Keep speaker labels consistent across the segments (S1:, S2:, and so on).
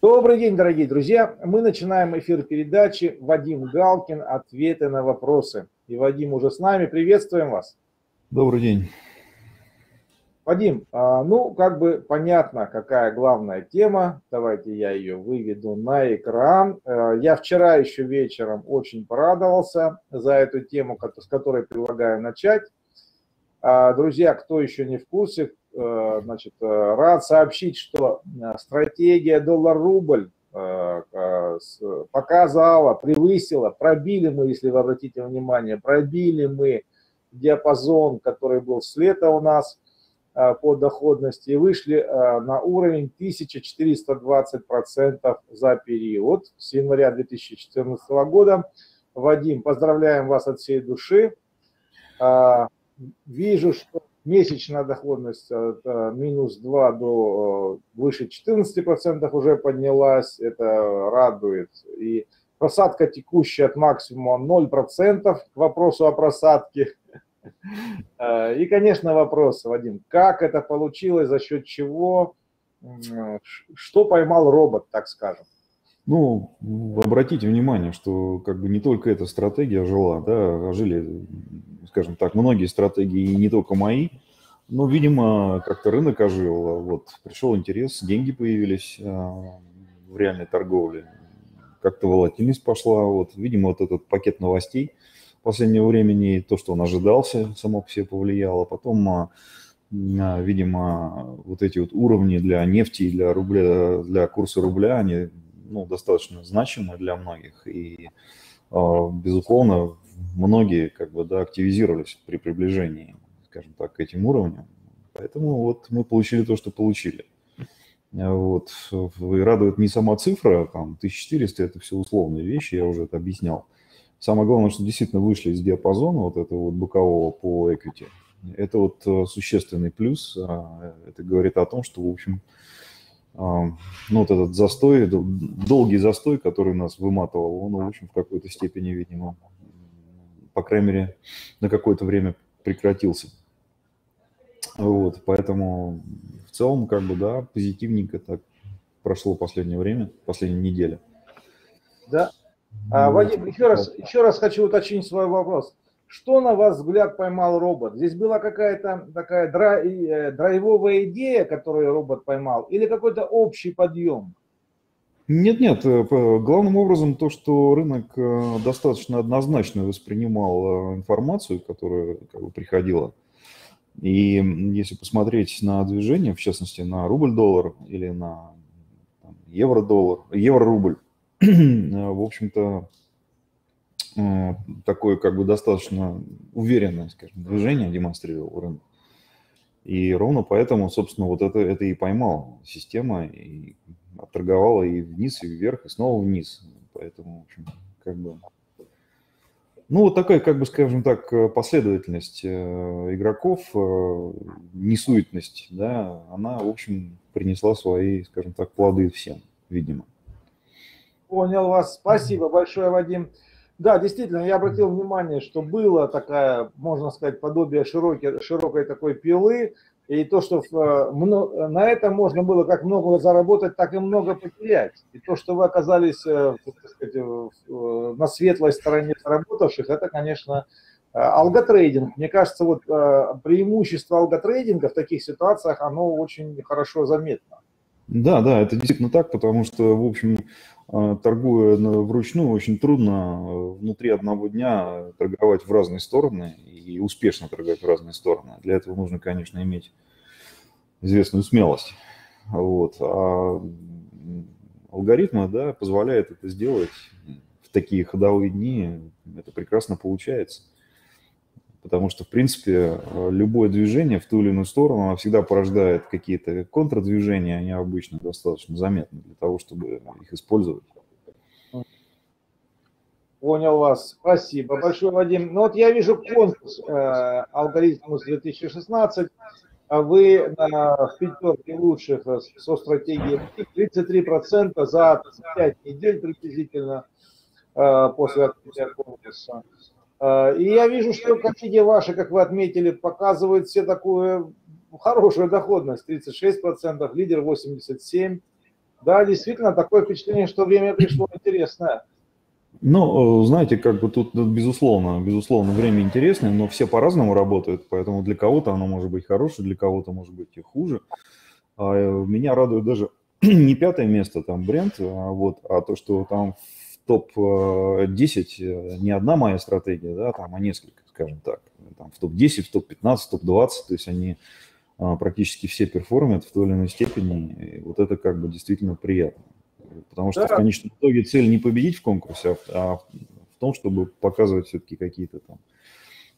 S1: Добрый день, дорогие друзья. Мы начинаем эфир передачи «Вадим Галкин. Ответы на вопросы». И Вадим уже с нами. Приветствуем вас.
S2: Добрый день.
S1: Вадим, а, ну, как бы понятно, какая главная тема. Давайте я ее выведу на экран. Э, я вчера еще вечером очень порадовался за эту тему, с которой предлагаю начать. А, друзья, кто еще не в курсе, значит, э, рад сообщить, что э, стратегия доллар-рубль показала, превысила, пробили мы, если вы обратите внимание, пробили мы диапазон, который был с лета у нас по доходности и вышли на уровень 1420% за период с января 2014 года. Вадим, поздравляем вас от всей души. Вижу, что месячная доходность от э, минус 2 до э, выше 14% уже поднялась, это радует. И просадка текущая от максимума 0%, к вопросу о просадке. Э, и, конечно, вопрос, Вадим, как это получилось, за счет чего, что поймал робот, так скажем?
S2: Ну, обратите внимание, что как бы не только эта стратегия жила, да, а жили, скажем так, многие стратегии, не только мои. Но, видимо, как-то рынок ожил, вот, пришел интерес, деньги появились а, в реальной торговле, как-то волатильность пошла, вот, видимо, вот этот пакет новостей последнего времени, то, что он ожидался, само по себе повлияло, потом а, видимо, вот эти вот уровни для нефти и для рубля, для курса рубля, они ну, достаточно значимы для многих. И, а, безусловно, многие как бы, да, активизировались при приближении, скажем так, к этим уровням. Поэтому вот мы получили то, что получили. Вот. И радует не сама цифра, там, 1400, это все условные вещи, я уже это объяснял. Самое главное, что действительно вышли из диапазона вот этого вот бокового по equity. Это вот э, существенный плюс. А, это говорит о том, что, в общем, ну, вот этот застой, долгий застой, который нас выматывал, он, в общем, в какой-то степени, видимо, по крайней мере, на какое-то время прекратился. Вот, поэтому в целом, как бы, да, позитивненько так прошло последнее время, последняя неделя.
S1: Да. А, Вадим, еще раз, еще раз хочу уточнить свой вопрос. Что, на ваш взгляд, поймал робот? Здесь была какая-то такая э, драйвовая идея, которую робот поймал, или какой-то общий подъем?
S2: Нет, нет. Э, главным образом то, что рынок э, достаточно однозначно воспринимал информацию, которая как бы, приходила. И если посмотреть на движение, в частности на рубль-доллар или на евро-доллар, евро-рубль, в общем-то, Э, такое как бы достаточно уверенное, скажем, движение демонстрировал рынок. И ровно поэтому, собственно, вот это, это и поймал система, и отторговала и вниз, и вверх, и снова вниз. Поэтому, в общем, как бы... Ну, вот такая, как бы, скажем так, последовательность э, игроков, э, несуетность, да, она, в общем, принесла свои, скажем так, плоды всем, видимо.
S1: Понял вас. Спасибо большое, Вадим. Да, действительно, я обратил внимание, что было такая, можно сказать, подобие широкой, широкой такой пилы, и то, что э, на этом можно было как много заработать, так и много потерять. И то, что вы оказались э, сказать, на светлой стороне заработавших, это, конечно, э, алготрейдинг. Мне кажется, вот преимущество алготрейдинга в таких ситуациях, оно очень хорошо заметно.
S2: Да, да, это действительно так, потому что, в общем, торгуя вручную, очень трудно э, внутри одного дня торговать в разные стороны и успешно торговать в разные стороны. Для этого нужно, конечно, иметь известную смелость. Вот. А алгоритмы да, позволяют это сделать в такие ходовые дни. Это прекрасно получается потому что, в принципе, любое движение в ту или иную сторону, оно всегда порождает какие-то контрдвижения, они обычно достаточно заметны для того, чтобы их использовать.
S1: Понял вас. Спасибо большое, Вадим. Ну вот я вижу конкурс э, алгоритмус 2016. А вы э, в пятерке лучших со стратегией 33% за 5 недель приблизительно э, после открытия конкурса. А, и я вижу, что коллеги ваши, как вы отметили, показывают все такую хорошую доходность, 36%, лидер 87%. Да, действительно, такое впечатление, что время пришло интересное.
S2: Ну, знаете, как бы тут, безусловно, безусловно, время интересное, но все по-разному работают, поэтому для кого-то оно может быть хорошее, для кого-то может быть и хуже. А, меня радует даже не пятое место там бренд, а, вот, а то, что там в топ-10 э, не одна моя стратегия, да, там, а несколько, скажем так. Там в топ-10, в топ-15, в топ-20, то есть они а, практически все перформят в той или иной степени. И вот это как бы действительно приятно. Потому что да. в конечном итоге цель не победить в конкурсе, а в том, чтобы показывать все-таки какие-то там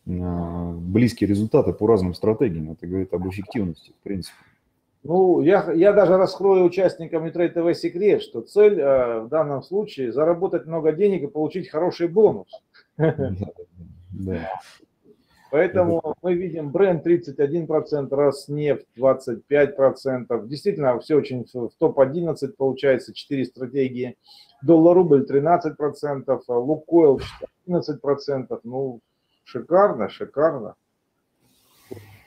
S2: близкие результаты по разным стратегиям. Это говорит об эффективности, в принципе.
S1: Ну, я, я даже раскрою участникам Utrade TV секрет, что цель э, в данном случае заработать много денег и получить хороший бонус. Да. Поэтому мы видим бренд 31%, Роснефть 25%. Действительно, все очень в топ-11 получается, 4 стратегии. Доллар-рубль 13%, Лукойл 14%. Ну, шикарно, шикарно.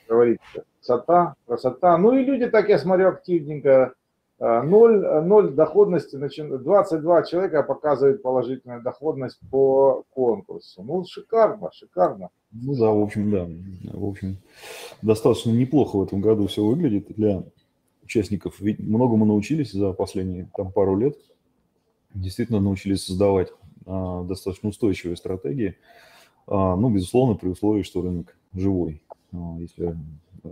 S1: Говорится красота, красота. Ну и люди, так я смотрю, активненько. А, ноль, ноль доходности, 22 человека показывают положительную доходность по конкурсу. Ну, шикарно, шикарно.
S2: Ну да, в общем, да. В общем, достаточно неплохо в этом году все выглядит для участников. Ведь многому научились за последние там, пару лет. Действительно научились создавать а, достаточно устойчивые стратегии. А, ну, безусловно, при условии, что рынок живой. А, если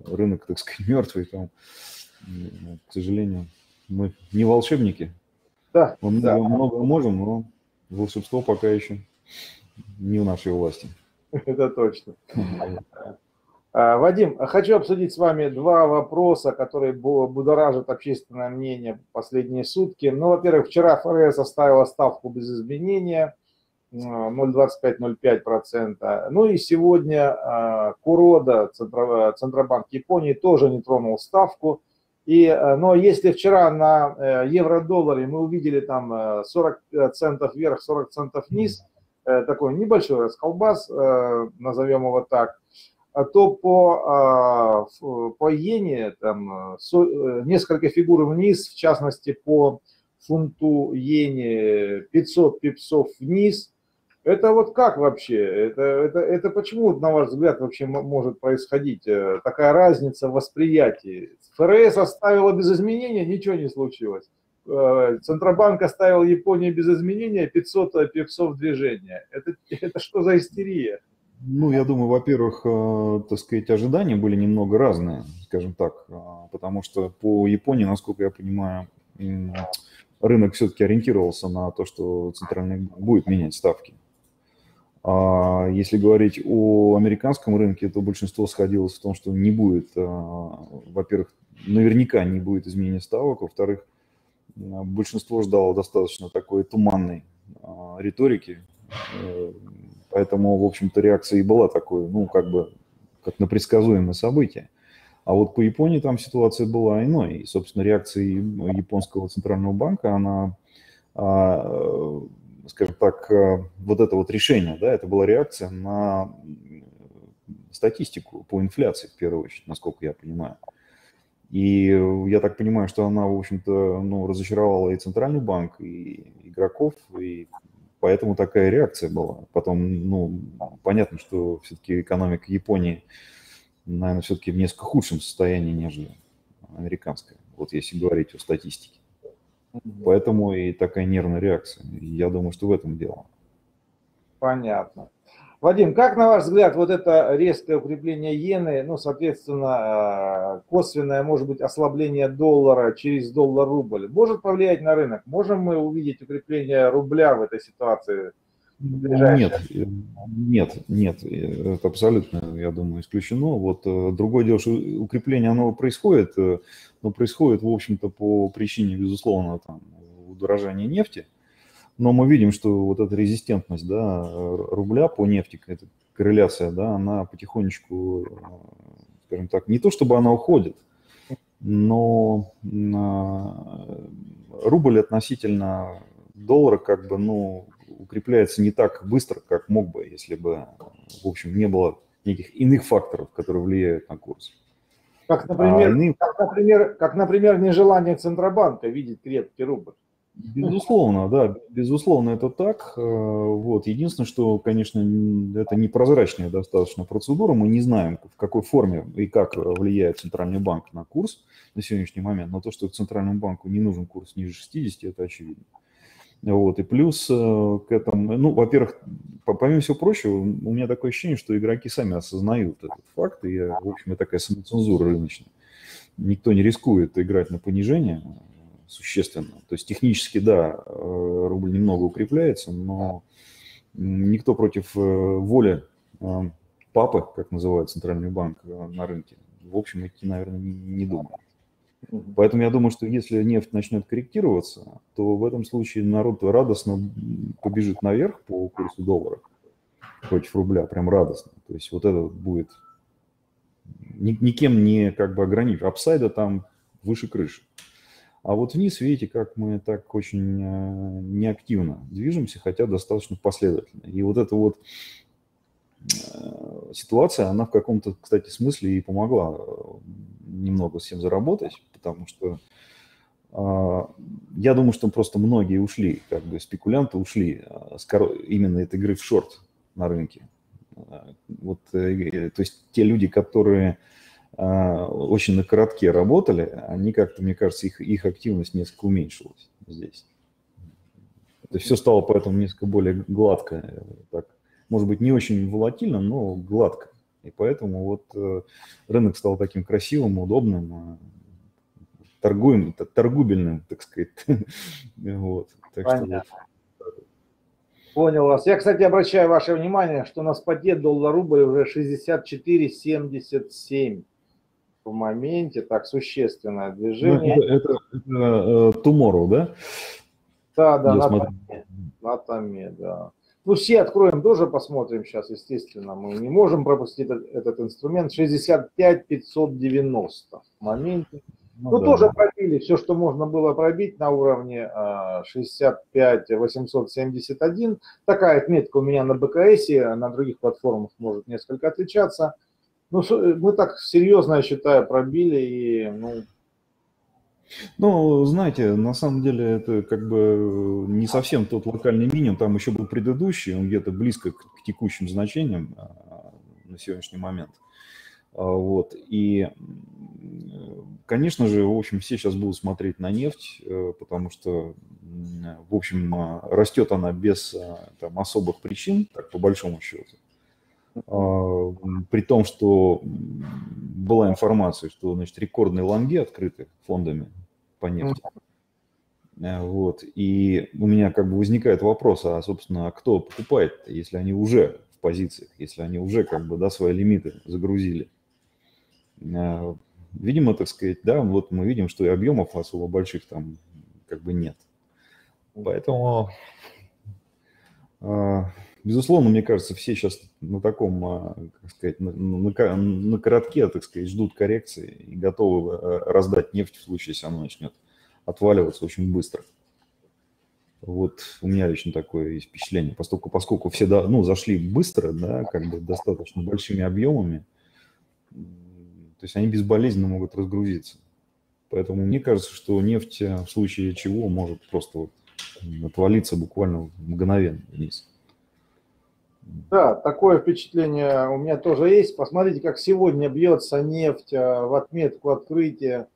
S2: рынок, так сказать, мертвый, там, к сожалению, мы не волшебники. Да. Мы да. много, много можем, но волшебство пока еще не в нашей власти.
S1: Это точно. А, Вадим, хочу обсудить с вами два вопроса, которые будоражат общественное мнение последние сутки. Ну, во-первых, вчера ФРС оставила ставку без изменения 0,25-0,5%. Ну и сегодня а, Курода, Центробанк Японии, тоже не тронул ставку. И, а, но если вчера на э, евро-долларе мы увидели там 40 э, центов вверх, 40 центов вниз, э, такой небольшой расколбас, назовем его так, то по, а, по иене там несколько фигур вниз, в частности по фунту иене 500 пипсов вниз, это вот как вообще? Это, это, это почему, на ваш взгляд, вообще может происходить э, такая разница в восприятии? ФРС оставила без изменения, ничего не случилось. Э, Центробанк оставил Японию без изменения, 500 пипсов движения. Это, это что за истерия?
S2: Ну, я думаю, во-первых, э, так сказать, ожидания были немного разные, скажем так, потому что по Японии, насколько я понимаю, рынок все-таки ориентировался на то, что центральный банк будет менять ставки. А если говорить о американском рынке, то большинство сходилось в том, что не будет, а, во-первых, наверняка не будет изменения ставок, во-вторых, а, большинство ждало достаточно такой туманной риторики, э, поэтому, в общем-то, реакция и была такой, ну, как бы, как на предсказуемое событие. А вот по Японии там ситуация была иной, и, собственно, реакция японского центрального банка, она скажем так, э, вот это вот решение, да, это была реакция на статистику по инфляции, в первую очередь, насколько я понимаю. И я так понимаю, что она, в общем-то, ну, разочаровала и Центральный банк, и игроков, и поэтому такая реакция была. Потом, ну, понятно, что все-таки экономика Японии, наверное, все-таки в несколько худшем состоянии, нежели американская, вот если говорить о статистике. Поэтому и такая нервная реакция. Я думаю, что в этом дело.
S1: Понятно. Вадим, как на ваш взгляд вот это резкое укрепление иены, ну, соответственно, э, косвенное, может быть, ослабление доллара через доллар-рубль, может повлиять на рынок? Можем мы увидеть укрепление рубля в этой ситуации?
S2: Нет, нет, нет, это абсолютно, я думаю, исключено. Вот э, другое дело, что укрепление, оно происходит, э, но происходит, в общем-то, по причине, безусловно, там, удорожания нефти. Но мы видим, что вот эта резистентность да, рубля по нефти, эта корреляция, да, она потихонечку, э, скажем так, не то чтобы она уходит, но рубль относительно доллара как бы, ну, укрепляется не так быстро, как мог бы, если бы, в общем, не было неких иных факторов, которые влияют на курс.
S1: Как, например, а иные... как, например, как, например, нежелание Центробанка видеть крепкий рубль.
S2: Безусловно, да, безусловно, это так. Э, вот. Единственное, что, конечно, это непрозрачная достаточно процедура. Мы не знаем, в какой форме и как влияет Центральный банк на курс на сегодняшний момент. Но то, что Центральному банку не нужен курс ниже 60, это очевидно. Вот. И плюс э, к этому, ну, во-первых, помимо всего прочего, у меня такое ощущение, что игроки сами осознают этот факт, и, в общем, такая самоцензура рыночная. Никто не рискует играть на понижение, существенно. То есть технически, да, э, рубль немного укрепляется, но никто против э, воли э, папы, как называют центральный банк на рынке, в общем, идти, наверное, не, не думает. Поэтому я думаю, что если нефть начнет корректироваться, то в этом случае народ радостно побежит наверх по курсу доллара против рубля, прям радостно. То есть вот это будет никем не как бы ограничен. Апсайда там выше крыши. А вот вниз, видите, как мы так очень э, неактивно движемся, хотя достаточно последовательно. И вот эта вот э, ситуация, она в каком-то, кстати, смысле и помогла э, немного всем заработать, потому что я думаю, что просто многие ушли, как бы спекулянты ушли с именно этой игры в шорт на рынке. Вот, то есть те люди, которые а, очень на коротке работали, они как-то, мне кажется, их, их активность несколько уменьшилась здесь. То есть все стало поэтому несколько более гладко, так, может быть, не очень волатильно, но гладко. И поэтому вот э, рынок стал таким красивым, удобным, а, торгуем, торгубельным, так сказать. вот. Так
S1: Понятно. Что, Понял вас. Я, кстати, обращаю ваше внимание, что на споте доллар-рубль уже 64,77 в моменте, так существенное движение.
S2: Ну, это, это, это tomorrow, да?
S1: Да, да, на томе, на томе, да. Ну, все откроем тоже, посмотрим сейчас, естественно. Мы не можем пропустить этот, этот инструмент. 65 590 в моменте. Ну, ну да. тоже пробили все, что можно было пробить на уровне 65 871. Такая отметка у меня на БКС, на других платформах может несколько отличаться. Ну, э, мы так серьезно, я считаю, пробили и, ну...
S2: Ну, знаете, на самом деле это как бы не совсем тот локальный минимум, там еще был предыдущий, он где-то близко к, к текущим значениям а, на сегодняшний момент. А, вот, и, конечно же, в общем, все сейчас будут смотреть на нефть, э, потому что, в общем, а, растет она без там, особых причин, так по большому счету. При том, что была информация, что значит, рекордные лонги открыты фондами по нефти. Э, вот. И у меня как бы возникает вопрос, а, собственно, кто покупает, если они уже в позициях, если они уже как бы, да, свои лимиты загрузили. Э, видимо, так сказать, да, вот мы видим, что и объемов особо больших там как бы нет. Поэтому а, Безусловно, мне кажется, все сейчас на таком, а, как сказать, на, на, на коротке, так сказать, ждут коррекции и готовы э, раздать нефть в случае, если она начнет отваливаться очень быстро. Вот у меня лично такое есть впечатление, поскольку, поскольку все ну, зашли быстро, да, как бы достаточно большими объемами, то есть они безболезненно могут разгрузиться. Поэтому мне кажется, что нефть э, в случае чего может просто вот отвалиться буквально мгновенно вниз.
S1: Да, такое впечатление у меня тоже есть. Посмотрите, как сегодня бьется нефть а, в отметку открытия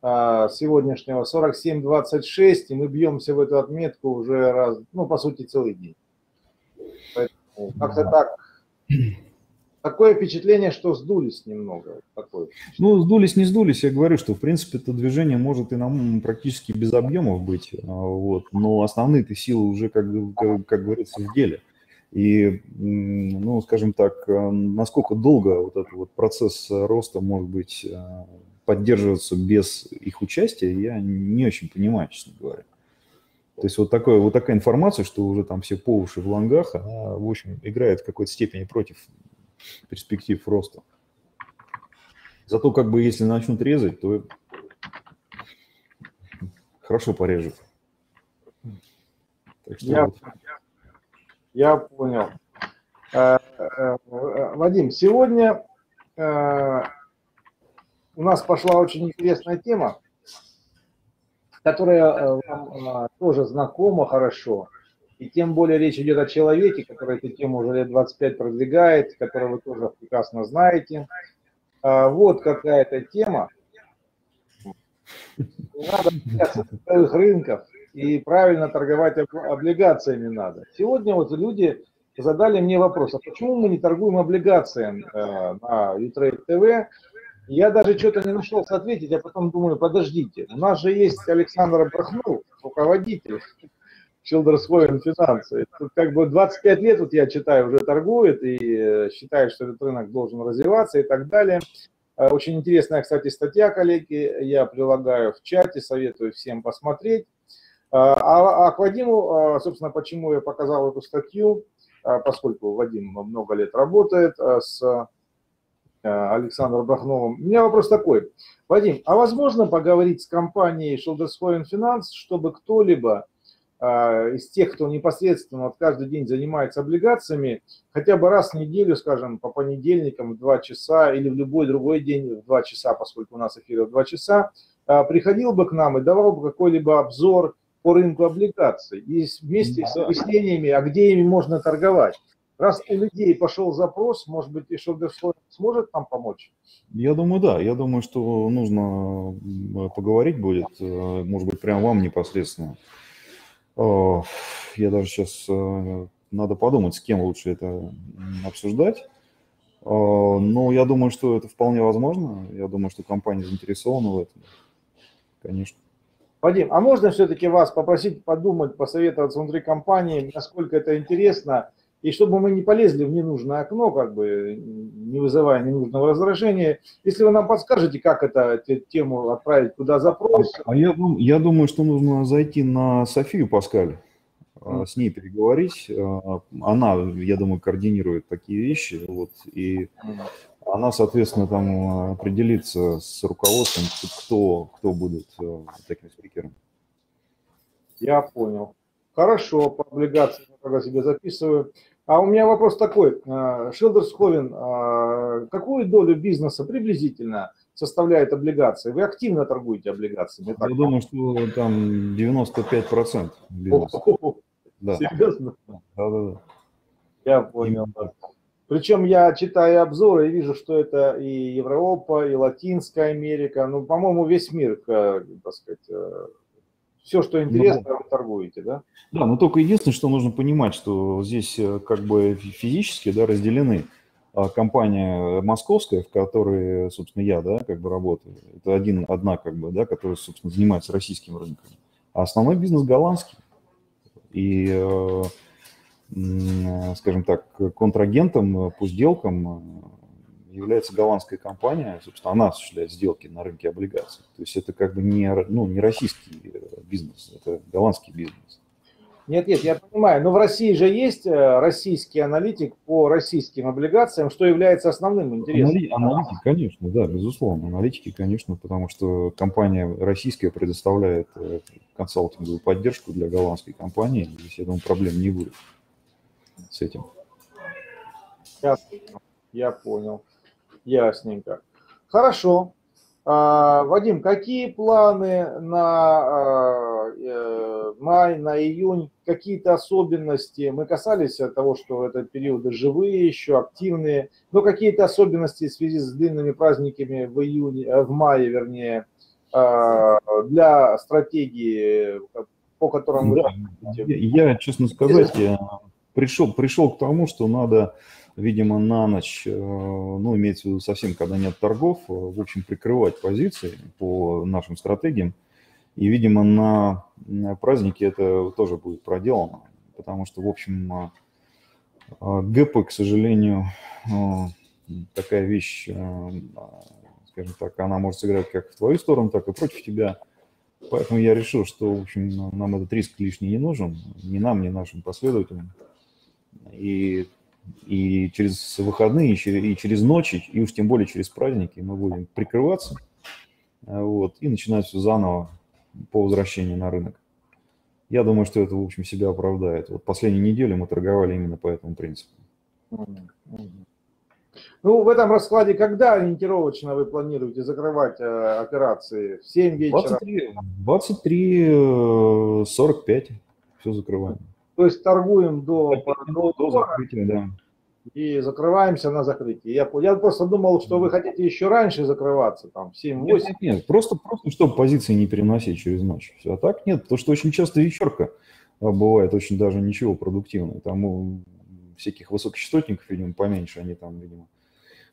S1: а, сегодняшнего 47.26, и мы бьемся в эту отметку уже раз, ну, по сути, целый день. Поэтому как-то так. Такое впечатление, что сдулись немного. Такое
S2: ну, сдулись, не сдулись. Я говорю, что, в принципе, это движение может и нам практически без объемов быть. А, вот, но основные-то силы уже, как, как, как говорится, в деле. И, ну, скажем так, э, насколько долго вот этот вот процесс роста может быть э, поддерживаться без их участия, я не очень понимаю, честно говоря. То есть вот, такое, вот такая информация, что уже там все по уши в лонгах, она, в общем, играет в какой-то степени против перспектив роста. Зато как бы если начнут резать, то хорошо порежут.
S1: Так что я, вот. Я понял. Э, э, Вадим, сегодня э, у нас пошла очень интересная тема, которая вам тоже знакома хорошо. И тем более речь идет о человеке, который эту тему уже лет 25 продвигает, которого вы тоже прекрасно знаете. Вот какая-то тема. Надо бояться рынков и правильно торговать облигациями надо. Сегодня вот люди задали мне вопрос, а почему мы не торгуем облигациями э, на Utrade TV? Я даже что-то не нашел ответить, а потом думаю, подождите, у нас же есть Александр Брахнул, руководитель Children's Foreign Finance. Тут как бы 25 лет, вот я читаю, уже торгует и э, считает, что этот рынок должен развиваться и так далее. Э, очень интересная, кстати, статья, коллеги, я прилагаю в чате, советую всем посмотреть. Э, а, а к Вадиму, собственно, почему я показал эту статью, поскольку Вадим много лет работает с Александром Брахновым. У меня вопрос такой. Вадим, а возможно поговорить с компанией Foreign Finance, чтобы кто-либо а, из тех, кто непосредственно вот каждый день занимается облигациями, хотя бы раз в неделю, скажем, по понедельникам в 2 часа или в любой другой день в 2 часа, поскольку у нас эфир в 2 часа, а, приходил бы к нам и давал бы какой-либо обзор по рынку облигаций и вместе с объяснениями, а где ими можно торговать. Раз у людей пошел запрос, может быть, и Шелдерслой сможет нам помочь?
S2: Я думаю, да. Я думаю, что нужно поговорить будет, э, может быть, прямо вам непосредственно. Я даже сейчас э, надо подумать, с кем лучше это обсуждать. Но я думаю, что это вполне возможно. Я думаю, что компания заинтересована в этом. Конечно.
S1: Вадим, а можно все-таки вас попросить подумать, посоветоваться внутри компании, насколько это интересно, и чтобы мы не полезли в ненужное окно, как бы не вызывая ненужного раздражения, если вы нам подскажете, как эту тему отправить, куда запрос.
S2: А я, я думаю, что нужно зайти на Софию Паскаль, mm. с ней переговорить. А, она, я думаю, координирует такие вещи, вот, и. Она, соответственно, там определится с руководством, кто, кто будет таким спикером.
S1: Я понял. Хорошо, по облигациям я себе записываю. А у меня вопрос такой. Шилдерсховен, а, какую долю бизнеса приблизительно составляет облигации? Вы активно торгуете облигациями?
S2: Я думаю, что там 95% бизнеса.
S1: Да. Серьезно? Да, да, да. Я понял. Причем я читаю обзоры и вижу, что это и Европа, и Латинская Америка, ну, по-моему, весь мир, так сказать, э, все, что интересно, ну, вы торгуете, да?
S2: Да, но только единственное, что нужно понимать, что здесь э, как бы физически да, разделены а, компания московская, в которой, собственно, я, да, как бы работаю. Это один, одна, как бы, да, которая, собственно, занимается российским рынком. А основной бизнес голландский. И, э, скажем так, контрагентом по сделкам является голландская компания, собственно, она осуществляет сделки на рынке облигаций. То есть это как бы не, ну, не российский э, бизнес, это голландский бизнес.
S1: Нет, нет, я понимаю, но в России же есть э, российский аналитик по российским облигациям, что является основным интересом.
S2: Аналитик, конечно, да, безусловно, аналитики, конечно, потому что компания российская предоставляет э, консалтинговую поддержку для голландской компании, здесь, я думаю, проблем не будет с этим.
S1: Я, я понял. Ясненько. Хорошо. А, Вадим, какие планы на а, э, май, на июнь, какие-то особенности? Мы касались того, что это периоды живые еще, активные, но какие-то особенности в связи с длинными праздниками в июне, э, в мае, вернее, а, для стратегии, по которым
S2: вы... Я, честно сказать, я пришел, пришел к тому, что надо видимо, на ночь, э, ну, имеется в виду совсем, когда нет торгов, э, в общем, прикрывать позиции по нашим стратегиям. И, видимо, на праздники это тоже будет проделано, потому что, в общем, э, ГЭПы, к сожалению, такая вещь, скажем так, она может сыграть как в твою сторону, так и против тебя. Поэтому я решил, что, в общем, нам этот риск лишний не нужен, ни нам, ни нашим последователям. И и через выходные, и через ночи, и уж тем более через праздники мы будем прикрываться вот, и начинать все заново по возвращению на рынок. Я думаю, что это, в общем, себя оправдает. Вот последнюю неделю мы торговали именно по этому принципу.
S1: Ну, в этом раскладе когда ориентировочно вы планируете закрывать э, операции? В 7 вечера?
S2: 23, 23 45 все закрываем.
S1: То есть торгуем до,
S2: до, до закрытия, да.
S1: И закрываемся на закрытие. Я, я просто думал, что вы хотите еще раньше закрываться, там, в 7-8.
S2: Нет, нет, нет, просто, просто чтобы позиции не переносить через ночь. Все. А так нет, потому что очень часто вечерка а, бывает очень даже ничего продуктивной. Там у всяких высокочастотников, видимо, поменьше, они там, видимо,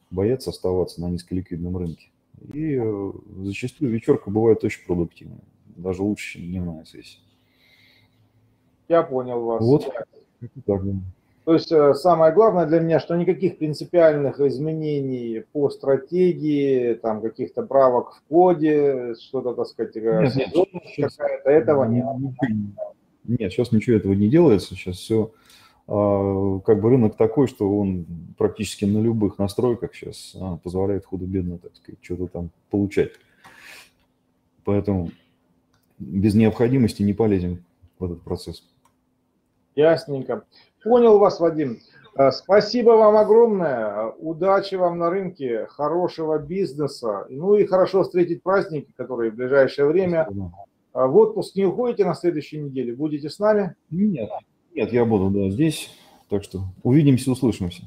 S2: боятся оставаться на низколиквидном рынке. И э, зачастую вечерка бывает очень продуктивная, даже лучше, чем дневная сессия.
S1: Я понял вас.
S2: Вот.
S1: То есть э, самое главное для меня, что никаких принципиальных изменений по стратегии, там каких-то правок в коде, что-то, так сказать, э, нет, нет, какая-то, этого нет.
S2: Нет, сейчас ничего этого не делается, сейчас все а, как бы рынок такой, что он практически на любых настройках сейчас а, позволяет худо-бедно, так сказать, что-то там получать. Поэтому без необходимости не полезем в этот процесс.
S1: Ясненько. Понял вас, Вадим. А, спасибо вам огромное. Удачи вам на рынке, хорошего бизнеса. Ну и хорошо встретить праздники, которые в ближайшее время. Спасибо. А в отпуск не уходите на следующей неделе? Будете с нами?
S2: Нет, нет, я буду, да, здесь. Так что увидимся, услышимся.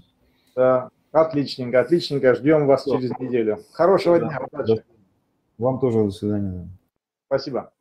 S1: Да, отличненько, отличненько. Ждем вас Все. через неделю. Хорошего да, дня.
S2: Удачи. Вам тоже до свидания.
S1: Спасибо.